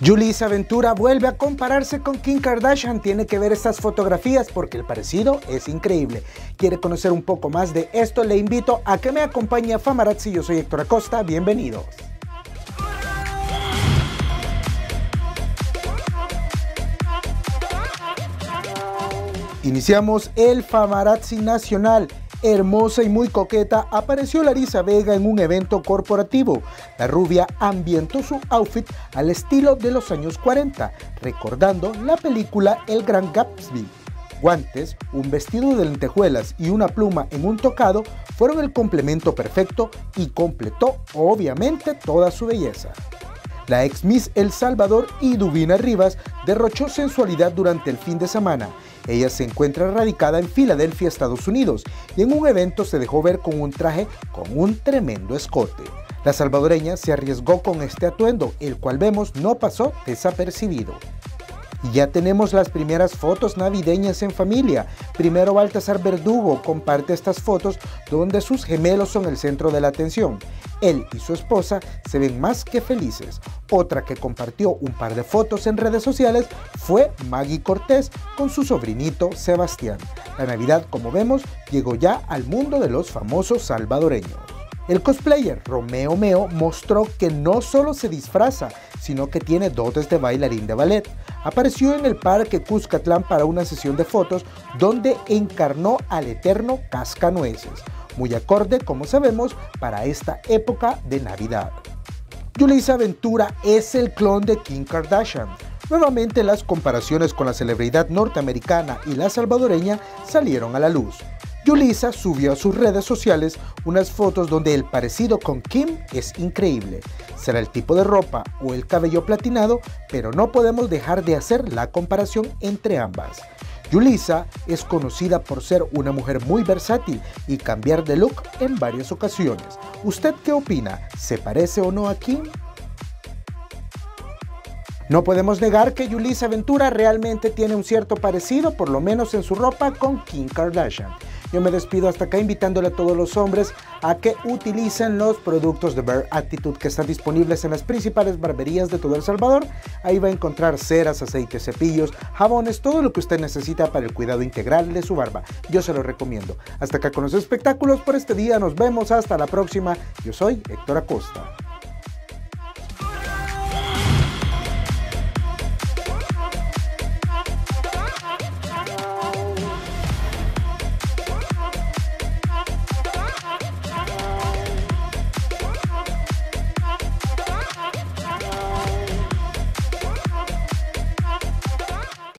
Yulisa Ventura vuelve a compararse con Kim Kardashian. Tiene que ver estas fotografías porque el parecido es increíble. ¿Quiere conocer un poco más de esto? Le invito a que me acompañe a Famarazzi. Yo soy Héctor Acosta. Bienvenidos. Iniciamos el Famarazzi Nacional hermosa y muy coqueta, apareció Larisa Vega en un evento corporativo. La rubia ambientó su outfit al estilo de los años 40, recordando la película El Gran Gatsby. Guantes, un vestido de lentejuelas y una pluma en un tocado fueron el complemento perfecto y completó obviamente toda su belleza. La ex Miss El Salvador y Dubina Rivas derrochó sensualidad durante el fin de semana. Ella se encuentra radicada en Filadelfia, Estados Unidos, y en un evento se dejó ver con un traje con un tremendo escote. La salvadoreña se arriesgó con este atuendo, el cual vemos no pasó desapercibido. Y ya tenemos las primeras fotos navideñas en familia. Primero Baltasar Verdugo comparte estas fotos donde sus gemelos son el centro de la atención. Él y su esposa se ven más que felices. Otra que compartió un par de fotos en redes sociales fue Maggie Cortés con su sobrinito Sebastián. La Navidad, como vemos, llegó ya al mundo de los famosos salvadoreños. El cosplayer Romeo Meo mostró que no solo se disfraza, sino que tiene dotes de bailarín de ballet. Apareció en el parque Cuscatlán para una sesión de fotos donde encarnó al eterno Cascanueces, muy acorde, como sabemos, para esta época de Navidad. Yulisa Ventura es el clon de Kim Kardashian. Nuevamente las comparaciones con la celebridad norteamericana y la salvadoreña salieron a la luz. Yulisa subió a sus redes sociales unas fotos donde el parecido con Kim es increíble. Será el tipo de ropa o el cabello platinado, pero no podemos dejar de hacer la comparación entre ambas. Yulisa es conocida por ser una mujer muy versátil y cambiar de look en varias ocasiones. ¿Usted qué opina? ¿Se parece o no a Kim? No podemos negar que Yulisa Ventura realmente tiene un cierto parecido, por lo menos en su ropa, con Kim Kardashian. Yo me despido hasta acá invitándole a todos los hombres a que utilicen los productos de Bare Attitude que están disponibles en las principales barberías de todo El Salvador. Ahí va a encontrar ceras, aceites, cepillos, jabones, todo lo que usted necesita para el cuidado integral de su barba. Yo se lo recomiendo. Hasta acá con los espectáculos por este día. Nos vemos hasta la próxima. Yo soy Héctor Acosta.